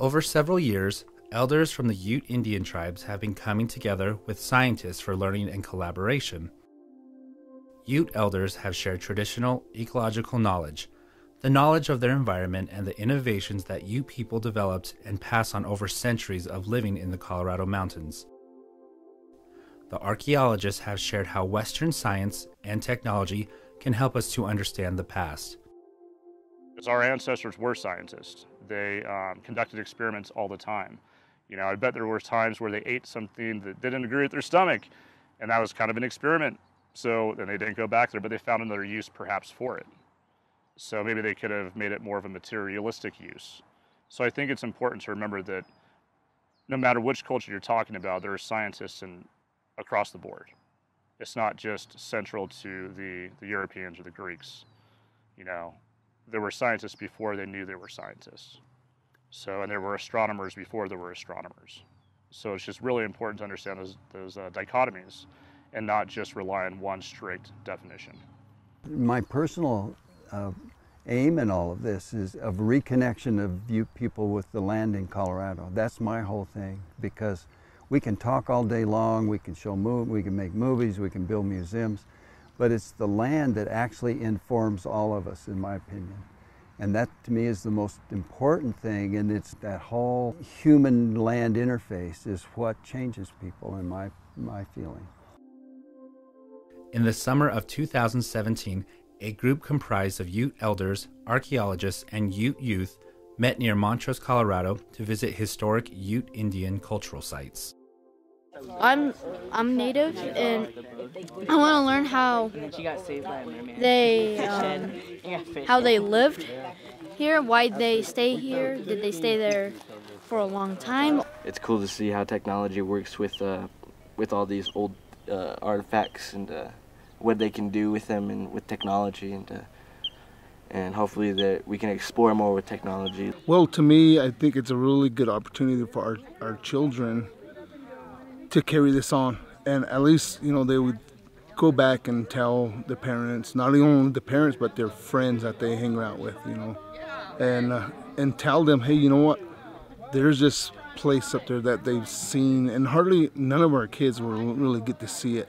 Over several years, elders from the Ute Indian tribes have been coming together with scientists for learning and collaboration. Ute elders have shared traditional ecological knowledge, the knowledge of their environment and the innovations that Ute people developed and passed on over centuries of living in the Colorado mountains. The archaeologists have shared how Western science and technology can help us to understand the past. Because our ancestors were scientists. They um, conducted experiments all the time. You know, I bet there were times where they ate something that didn't agree with their stomach, and that was kind of an experiment. So then they didn't go back there, but they found another use perhaps for it. So maybe they could have made it more of a materialistic use. So I think it's important to remember that no matter which culture you're talking about, there are scientists in, across the board. It's not just central to the, the Europeans or the Greeks. You know, there were scientists before they knew they were scientists. So, and there were astronomers before there were astronomers. So it's just really important to understand those, those uh, dichotomies and not just rely on one strict definition. My personal uh, aim in all of this is of reconnection of Ute people with the land in Colorado. That's my whole thing because we can talk all day long, we can show move, we can make movies, we can build museums, but it's the land that actually informs all of us, in my opinion. And that to me is the most important thing, and it's that whole human land interface is what changes people, in my, my feeling. In the summer of 2017, a group comprised of Ute elders, archaeologists, and Ute youth met near Montrose, Colorado to visit historic Ute Indian cultural sites. I'm I'm native and I want to learn how they um, how they lived here, why they stay here, did they stay there for a long time? It's cool to see how technology works with uh, with all these old uh, artifacts and uh, what they can do with them and with technology and uh, and hopefully that we can explore more with technology. Well, to me, I think it's a really good opportunity for our, our children to carry this on. And at least, you know, they would go back and tell the parents, not only the parents, but their friends that they hang out with, you know, and, uh, and tell them, hey, you know what, there's this place up there that they've seen, and hardly none of our kids will really get to see it.